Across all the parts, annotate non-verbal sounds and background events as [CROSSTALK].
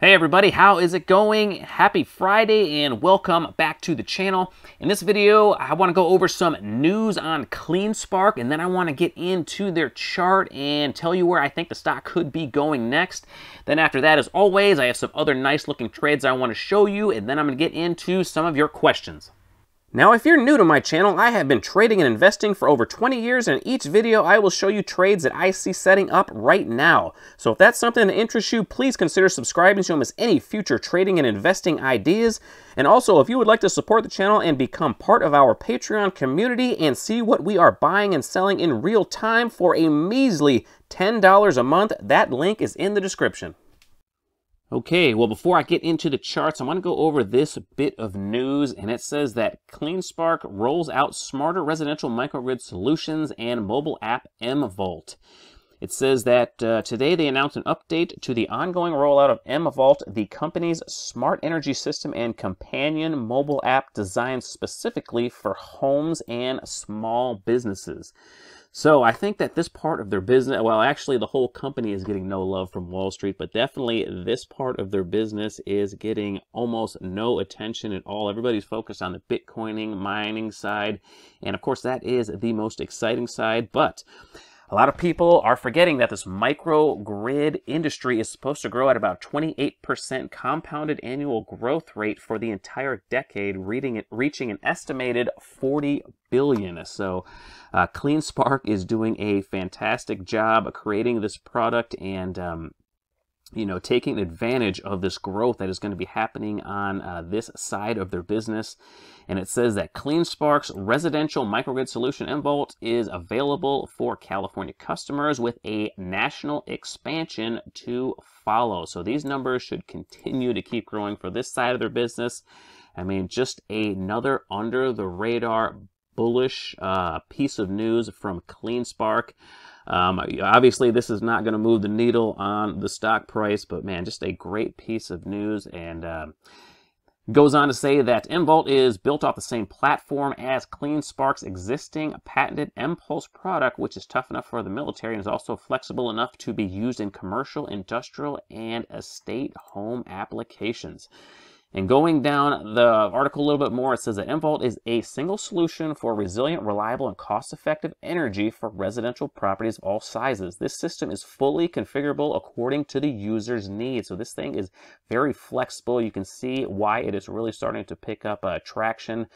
Hey everybody, how is it going? Happy Friday and welcome back to the channel. In this video, I want to go over some news on CleanSpark and then I want to get into their chart and tell you where I think the stock could be going next. Then after that, as always, I have some other nice looking trades I want to show you and then I'm going to get into some of your questions. Now, if you're new to my channel, I have been trading and investing for over 20 years, and in each video I will show you trades that I see setting up right now. So if that's something that interests you, please consider subscribing so you don't miss any future trading and investing ideas. And also, if you would like to support the channel and become part of our Patreon community and see what we are buying and selling in real time for a measly $10 a month, that link is in the description. Okay, well, before I get into the charts, I want to go over this bit of news, and it says that CleanSpark rolls out smarter residential microgrid solutions and mobile app mVolt. It says that uh, today they announced an update to the ongoing rollout of mVolt, the company's smart energy system and companion mobile app designed specifically for homes and small businesses. So I think that this part of their business, well, actually, the whole company is getting no love from Wall Street, but definitely this part of their business is getting almost no attention at all. Everybody's focused on the Bitcoining, mining side, and of course, that is the most exciting side. But a lot of people are forgetting that this microgrid industry is supposed to grow at about 28% compounded annual growth rate for the entire decade, reading reaching an estimated 40 billion. So, uh, CleanSpark is doing a fantastic job creating this product and um, you know, taking advantage of this growth that is going to be happening on uh, this side of their business. And it says that CleanSpark's residential microgrid solution mVolt is available for California customers with a national expansion to follow. So these numbers should continue to keep growing for this side of their business. I mean, just another under the radar bullish uh, piece of news from CleanSpark. Um, obviously, this is not going to move the needle on the stock price, but man, just a great piece of news. And uh, goes on to say that mVolt is built off the same platform as CleanSpark's existing patented mPulse product, which is tough enough for the military and is also flexible enough to be used in commercial, industrial, and estate home applications. And going down the article a little bit more, it says that mVolt is a single solution for resilient, reliable, and cost-effective energy for residential properties of all sizes. This system is fully configurable according to the user's needs. So this thing is very flexible. You can see why it is really starting to pick up uh, traction.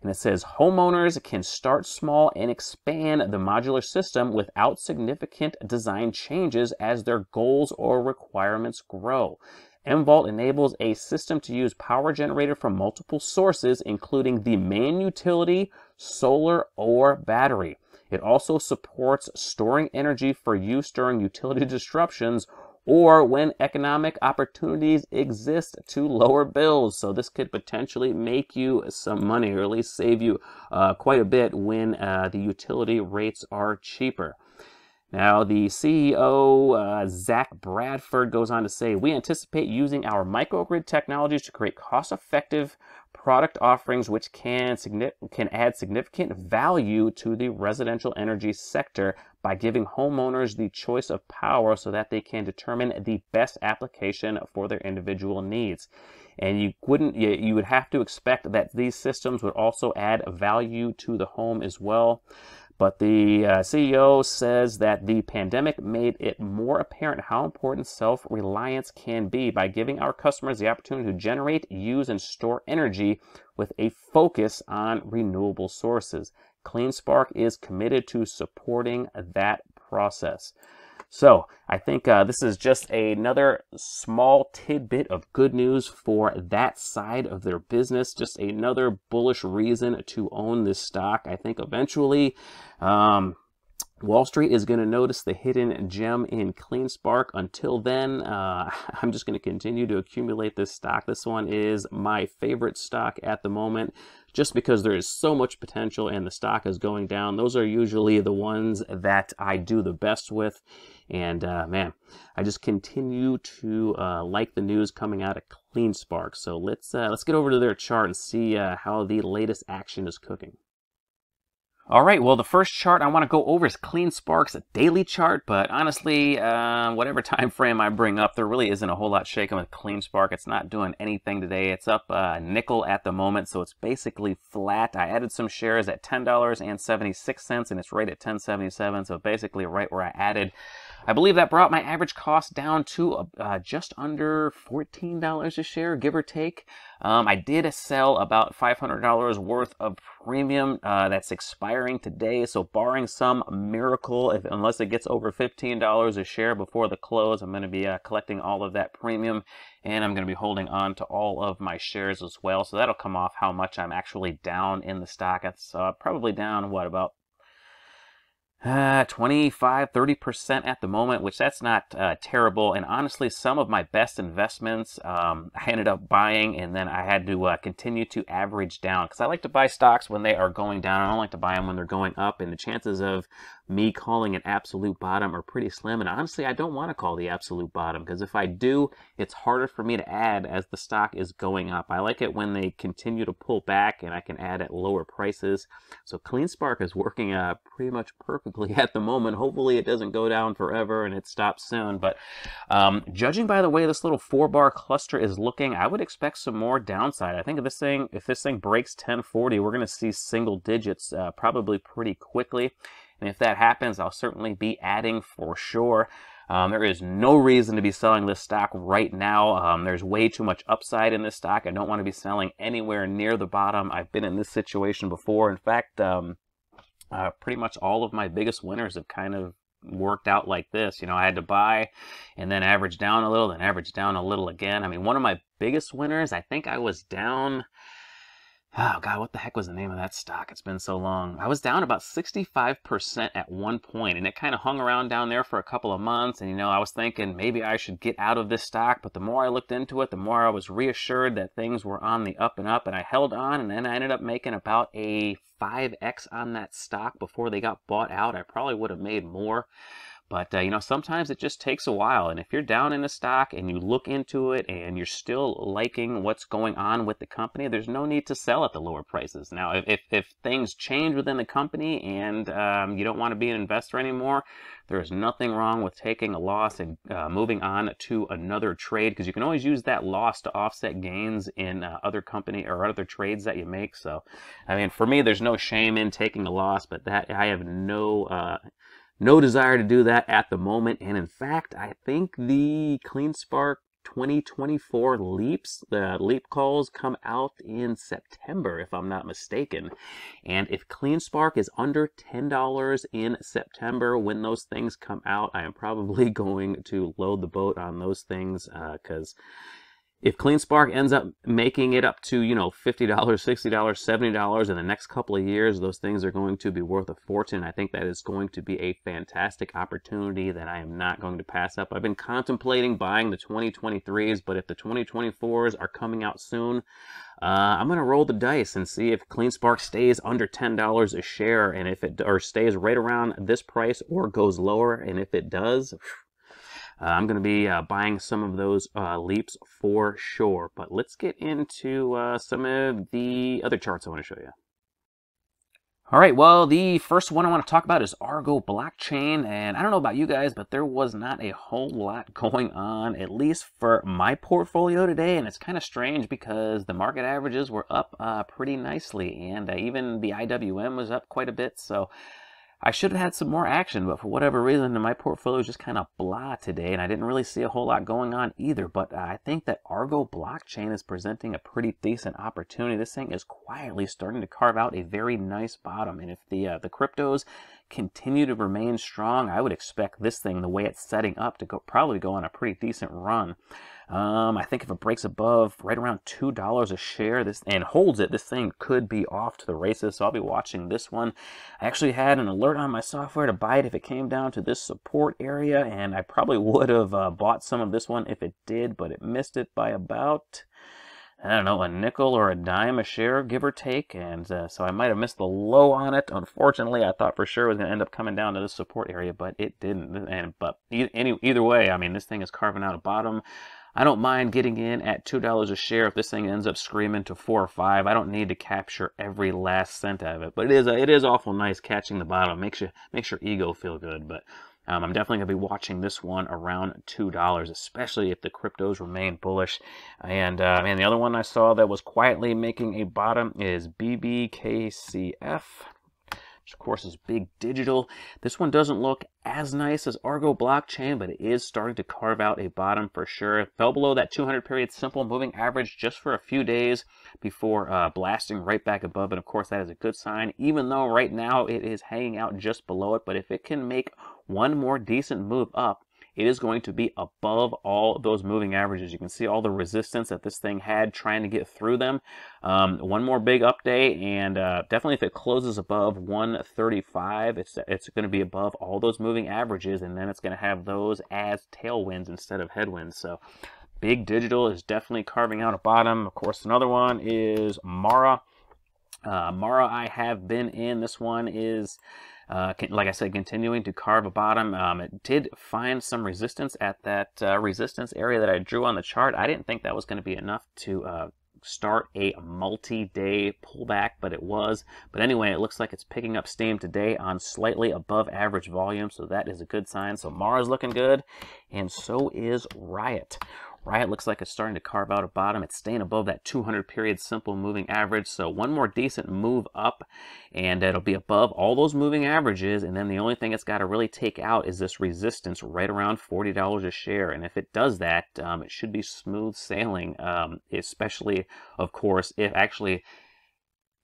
And it says homeowners can start small and expand the modular system without significant design changes as their goals or requirements grow mVolt enables a system to use power generated from multiple sources, including the main utility, solar, or battery. It also supports storing energy for use during utility [LAUGHS] disruptions or when economic opportunities exist to lower bills. So this could potentially make you some money or at least save you uh, quite a bit when uh, the utility rates are cheaper. Now, the CEO, uh, Zach Bradford, goes on to say, We anticipate using our microgrid technologies to create cost effective product offerings which can, can add significant value to the residential energy sector by giving homeowners the choice of power so that they can determine the best application for their individual needs. And you wouldn't, you would have to expect that these systems would also add value to the home as well. But the uh, CEO says that the pandemic made it more apparent how important self reliance can be by giving our customers the opportunity to generate, use, and store energy with a focus on renewable sources. CleanSpark is committed to supporting that process. So I think uh, this is just another small tidbit of good news for that side of their business. Just another bullish reason to own this stock. I think eventually um, Wall Street is going to notice the hidden gem in CleanSpark. Until then, uh, [LAUGHS] I'm just going to continue to accumulate this stock. This one is my favorite stock at the moment just because there is so much potential and the stock is going down. Those are usually the ones that I do the best with. And uh, man, I just continue to uh, like the news coming out of CleanSpark. So let's uh, let's get over to their chart and see uh, how the latest action is cooking. All right, well, the first chart I want to go over is CleanSpark's daily chart, but honestly, uh, whatever [LAUGHS] time frame I bring up, there really isn't a whole lot shaking with CleanSpark. It's not doing anything today. It's up uh, nickel at the moment, so it's basically flat. I added some shares at $10.76, and it's right at 10.77, so basically right where I added. I believe that brought my average cost down to uh, just under $14 a share, give or take. Um, I did sell about $500 worth of premium uh, that's expiring today. So barring some miracle, if, unless it gets over $15 a share before the close, I'm going to be uh, collecting all of that premium and I'm going to be holding on to all of my shares as well. So that'll come off how much I'm actually down in the stock. It's uh, probably down, what, about uh, 25, 30% at the moment, which that's not uh, terrible. And honestly, some of my best investments um, I ended up buying and then I had to uh, continue to average down because I like to buy stocks when they are going down. I don't like to buy them when they're going up. And the chances of me calling an absolute bottom are pretty slim. And honestly, I don't want to call the absolute bottom because if I do, it's harder for me to add as the stock is going up. I like it when they continue to pull back and I can add at lower prices. So CleanSpark is working uh, pretty much perfectly [LAUGHS] at the moment. Hopefully it doesn't go down forever and it stops soon. But um, judging by the way this little four bar cluster is looking, I would expect some more downside. I think if this thing, if this thing breaks 1040, we're going to see single digits uh, probably pretty quickly. And if that happens, I'll certainly be adding for sure. Um, there is no reason to be selling this stock right now. Um, there's way too much upside in this stock. I don't want to be selling anywhere near the bottom. I've been in this situation before. In fact, um, uh, pretty much all of my biggest winners have kind of worked out like this. You know, I had to buy and then average down a little, then average down a little again. I mean, one of my biggest winners, I think I was down Oh god, what the heck was the name of that stock? It's been so long. I was down about 65% at one point and it kind of hung around down there for a couple of months and you know, I was thinking maybe I should get out of this stock, but the more I looked into it, the more I was reassured that things were on the up and up and I held on and then I ended up making about a 5x on that stock before they got bought out. I probably would have made more. But, uh, you know, sometimes it just takes a while. And if you're down in a stock and you look into it and you're still liking what's going on with the company, there's no need to sell at the lower prices. Now, if, if, things change within the company and um, you don't want to be an investor anymore, there is nothing wrong with taking a loss and uh, moving on to another trade because you can always use that loss to offset gains in uh, other company or other trades that you make. So, I mean, for me, there's no shame in taking a loss, but that I have no uh, no desire to do that at the moment. And in fact, I think the CleanSpark 2024 leaps, the leap calls come out in September, if I'm not mistaken. And if CleanSpark is under $10 in September when those things come out, I am probably [LAUGHS] going to load the boat on those things because uh, if CleanSpark ends up making it up to, you know, $50, $60, $70 in the next couple of years, those things are going to be worth a fortune. I think that is going to be a fantastic opportunity that I am not going to pass up. I've been contemplating buying the 2023s, but if the 2024s are coming out soon, uh, I'm going to roll the dice and see if CleanSpark stays under $10 a share and if it or stays right around this price or goes lower. And if it does, uh, I'm going to be uh, buying some of those uh, leaps for sure. But let's get into uh, some of the other charts I want to show you. All right, well, the first one I want to talk about is Argo Blockchain. And I don't know about you guys, but there was not a whole lot [LAUGHS] going on, at least for my portfolio today. And it's kind of strange because the market averages were up uh, pretty nicely. And uh, even the IWM was up quite a bit. So I should have had some more action, but for whatever reason, my portfolio is just kind of blah today, and I didn't really see a whole lot going on either. But I think that Argo blockchain is presenting a pretty decent opportunity. This thing is quietly starting to carve out a very nice bottom, and if the uh, the cryptos continue to remain strong, I would expect this thing, the way it's setting up, to go probably go on a pretty decent run. Um, I think if it breaks above right around two dollars a share, this and holds it, this thing could be off to the races. So I'll be watching this one. I actually had an alert on my software to buy it if it came down to this support area, and I probably [LAUGHS] would have uh, bought some of this one if it did, but it missed it by about I don't know, a nickel or a dime a share, give or take. And uh, so I might have missed the low on it. Unfortunately, I thought for sure it was going to end up coming down to the support area, but it didn't. And but any, either way, I mean, this thing is carving out a bottom. I don't mind getting in at $2 a share if this thing ends up screaming to 4 or 5. I don't need to capture every last cent of it. But it is it is awful nice catching the bottom. Makes you makes your ego feel good, but um, I'm definitely going to be watching this one around $2, especially if the cryptos remain bullish. And, uh, and the other one I saw that was quietly making a bottom is BBKCF which of course is big digital. This one doesn't look as nice as Argo blockchain, but it is starting to carve out a bottom for sure. It fell below that 200 period simple moving average just for a few days before uh, blasting right back above And Of course, that is a good sign, even though right now it is hanging out just below it. But if it can make one more decent move up, it is going to be above all those moving averages. You can see all the resistance that this thing had trying to get through them. Um, one more big update, and uh, definitely if it closes above 135, it's, it's going to be above all those moving averages, and then it's going to have those as tailwinds instead of headwinds. So Big Digital is definitely carving out a bottom. Of course, another one is Mara. Uh, Mara I have been in. This one is uh, like I said, continuing to carve a bottom. Um, it did find some resistance at that uh, resistance area that I drew on the chart. I didn't think that was going to be enough to uh, start a multi-day pullback, but it was. But anyway, it looks like it's picking up steam today on slightly above average volume, so that is a good sign. So Mara's looking good, and so is Riot. Riot looks like it's starting to carve out a bottom. It's staying above that 200 period simple moving average. So one more decent move up and it'll be above all those moving averages. And then the only thing it's got to really take out is this resistance right around $40 a share. And if it does that, um, it should be smooth sailing, um, especially, of course, if actually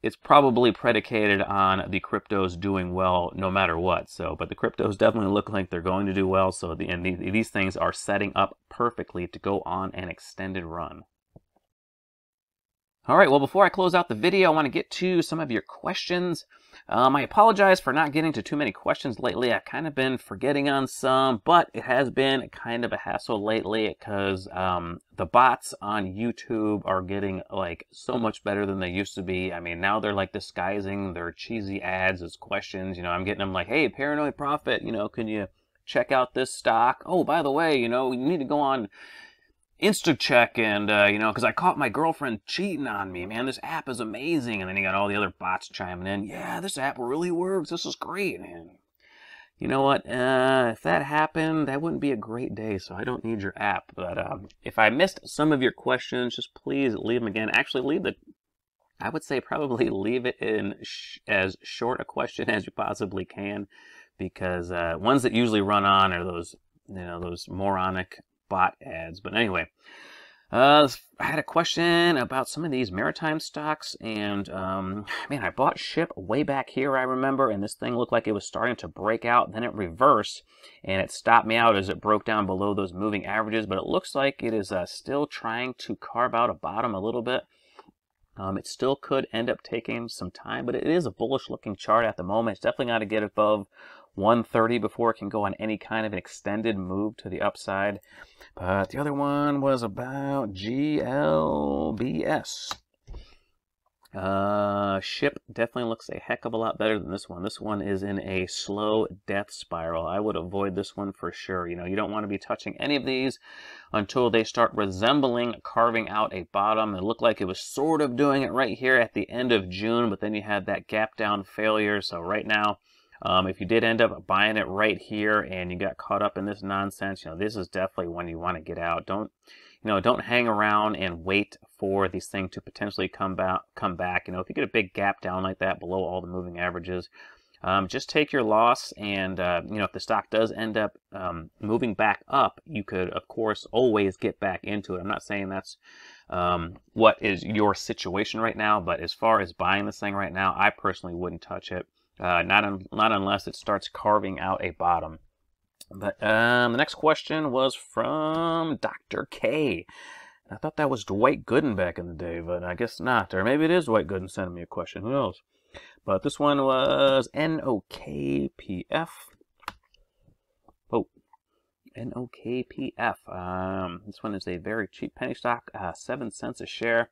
it's probably predicated on the cryptos doing well no matter what. So, but the cryptos definitely look like they're going to do well. So, the, and these, these things are setting up perfectly to go on an extended run. All right, well, before I close out the video, I want to get to some of your questions. Um, I apologize for not getting to too many questions lately. I've kind of been forgetting on some, but it has been kind of a hassle lately because um, the bots on YouTube are getting like so much better than they used to be. I mean, now they're like disguising their cheesy ads as questions. You know, I'm getting them like, hey, Paranoid Profit, you know, can you check out this stock? Oh, by the way, you know, you need to go on InstaCheck and, uh, you know, because I caught my girlfriend cheating on me, man. This app is amazing. And then you got all the other bots chiming in. Yeah, this app really works. This is great. And you know what? Uh, if that happened, that wouldn't be a great day. So I don't need your app. But um, if I missed some of your questions, just please leave them again. Actually, leave the, I would say probably [LAUGHS] leave it in sh as short a question as you possibly can. Because uh, ones that usually run on are those, you know, those moronic bot ads. But anyway, uh, I had a question about some of these maritime stocks, and um, man, I bought ship way back here, I remember, and this thing looked like it was starting to break out. Then it reversed, and it stopped me out as it broke down below those moving averages. But it looks like it is uh, still trying to carve out a bottom a little bit. Um, it still could end up taking some time, but it is a bullish looking chart at the moment. It's definitely got to get above 130 before it can go on any kind of an extended move to the upside. But the other one was about GLBS. Uh, ship definitely looks a heck of a lot better than this one. This one is in a slow death spiral. I would avoid this one for sure. You know, you don't want to be touching any of these until they start resembling carving out a bottom. It looked like it was sort of doing it right here at the end of June, but then you had that gap down failure. So right now, um, if you did end up buying it right here and you got caught up in this nonsense, you know, this is definitely when you want to get out. Don't, you know, don't hang around and wait for these things to potentially come back. Come back. You know, if you get a big gap down like that below all the moving averages, um, just take your loss. And uh, you know, if the stock does end up um, moving back up, you could, of course, always get back into it. I'm not saying that's um, what is your situation right now, but as far as buying this thing right now, I personally wouldn't touch it. Uh, not, un not unless it starts carving out a bottom. But um, the next question was from Dr. K. I thought that was Dwight Gooden back in the day, but I guess not. Or maybe it is Dwight Gooden sending me a question. Who knows? But this one was NOKPF. Oh, NOKPF. Um, this one is a very cheap penny stock, uh, 7 cents a share.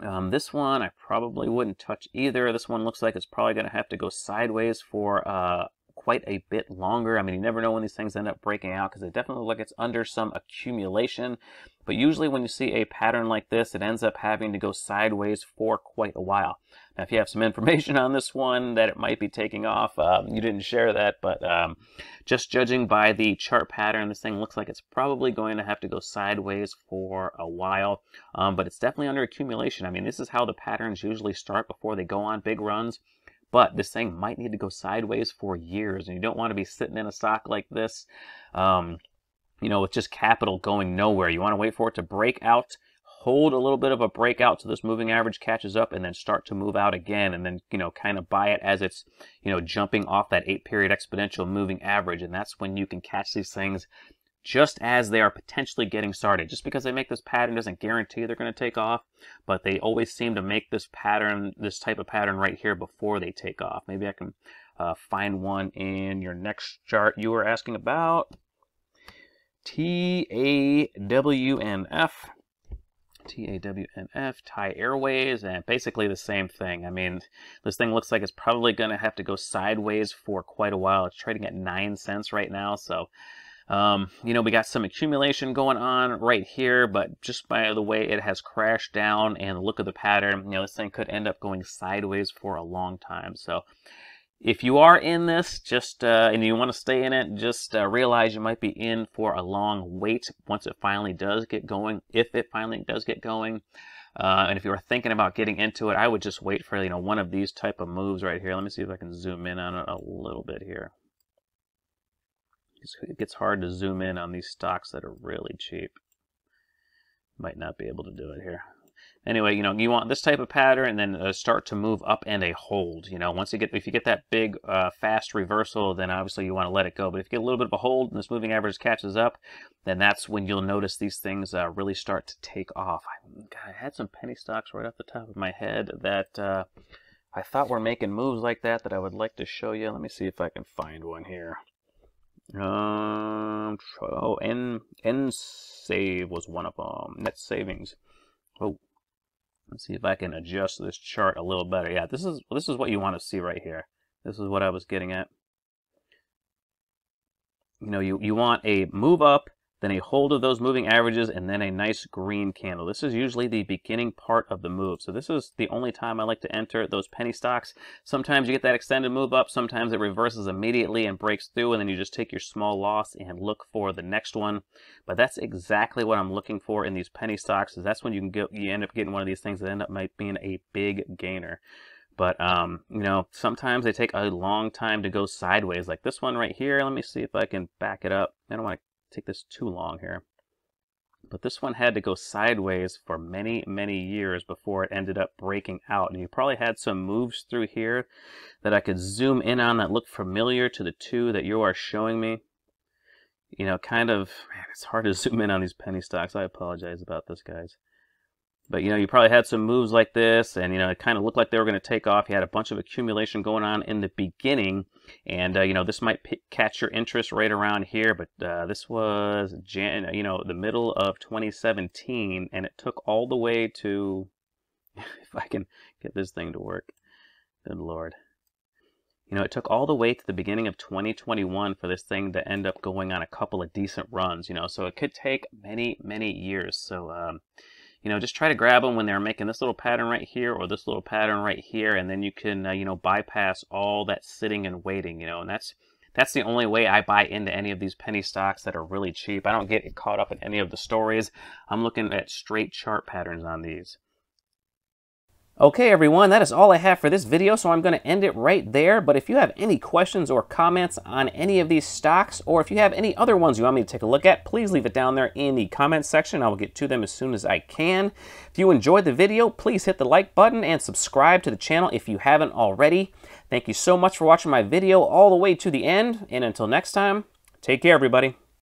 Um, this one I probably wouldn't touch either. This one looks like it's probably going to have to go sideways for uh, quite a bit longer. I mean, you never know when these things end up breaking out because it definitely looks like it's under some accumulation. But usually when you see a pattern like this, it ends up having to go sideways for quite a while. Now, if you have some information on this one that it might be taking off, um, you didn't share that, but um, just judging by the chart pattern, this thing looks like it's probably going to have to go sideways for a while, um, but it's definitely under accumulation. I mean, this is how the patterns usually start before they go on big runs. But this thing might need to go sideways for years, and you don't want to be sitting in a stock like this um, you know, with just capital going nowhere. You want to wait for it to break out, hold a little bit of a breakout so this moving average catches up and then start to move out again and then, you know, kind of buy it as it's, you know, jumping off that eight period exponential moving average. And that's when you can catch these things just as they are potentially getting started. Just because they make this pattern doesn't guarantee they're going to take off, but they always seem to make this pattern, this type of pattern right here before they take off. Maybe I can uh, find one in your next chart you were asking about. TAWNF. TAWNF, Thai Airways, and basically the same thing. I mean, this thing looks like it's probably going to have to go sideways for quite a while. It's trading at 9 cents right now, so, um, you know, we got some accumulation going on right here, but just by the way it has crashed down and the look of the pattern, you know, this thing could end up going sideways for a long time. So, if you are in this, just uh, and you want to stay in it, just uh, realize you might be in for a long wait once it finally does get going. If it finally does get going, uh, and if you are thinking about getting into it, I would just wait for you know one of these type of moves right here. Let me see if I can zoom in on it a little bit here. It gets hard to zoom in on these stocks that are really cheap. Might not be able to do it here anyway, you know, you want this type of pattern and then uh, start to move up and a hold. You know, once you get, if you get that big, uh, fast reversal, then obviously you want to let it go. But if you get a little bit of a hold and this moving average catches up, then that's when you'll notice these things uh, really start to take off. I, God, I had some penny stocks right off the top of my head that uh, I thought were making moves like that that I would like to show you. Let me see if I can find one here. Um, oh, N N save was one of them. Net savings. Oh, Let's see if I can adjust this chart a little better. Yeah, this is this is what you want to see right here. This is what I was getting at. You know, you, you want a move up then a hold of those moving averages, and then a nice green candle. This is usually the beginning part of the move. So this is the only time I like to enter those penny stocks. Sometimes you get that extended move up, sometimes it reverses immediately and breaks through, and then you just take your small loss and look for the next one. But that's exactly what I'm looking for in these penny stocks, is that's when you can get you end up getting one of these things that end up might being a big gainer. But, um, you know, sometimes they take a long time to go sideways, like this one right here. Let me see if I can back it up. I don't want to take this too long here. But this one had to go sideways for many, many years before it ended up breaking out. And you probably had some moves through here that I could zoom in on that look familiar to the two that you are showing me. You know, kind of, man, it's hard to [LAUGHS] zoom in on these penny stocks. I apologize about this, guys. But you know, you probably had some moves like this, and you know, it kind of looked like they were going to take off. You had a bunch of accumulation going on in the beginning, and uh, you know, this might catch your interest right around here. But uh, this was Jan, you know, the middle of 2017, and it took all the way to, [LAUGHS] if I can get this thing to work, good lord. You know, it took all the way to the beginning of 2021 for this thing to end up going on a couple of decent runs. You know, so it could take many, many years. So. Um, you know, just try to grab them when they're making this little pattern right here or this little pattern right here, and then you can, uh, you know, bypass all that sitting and waiting, you know, and that's that's the only way I buy into any of these penny stocks that are really cheap. I don't get caught up in any of the stories. I'm looking at straight chart patterns on these. Okay everyone, that is all I have for this video, so I'm going to end it right there. But if you have any questions or comments on any of these stocks, or if you have any other ones you want me to take a look at, please leave it down there in the comments section. I will get to them as soon as I can. If you enjoyed the video, please hit the like button and subscribe to the channel if you haven't already. Thank you so much for watching my video all the way to the end, and until next time, take care everybody.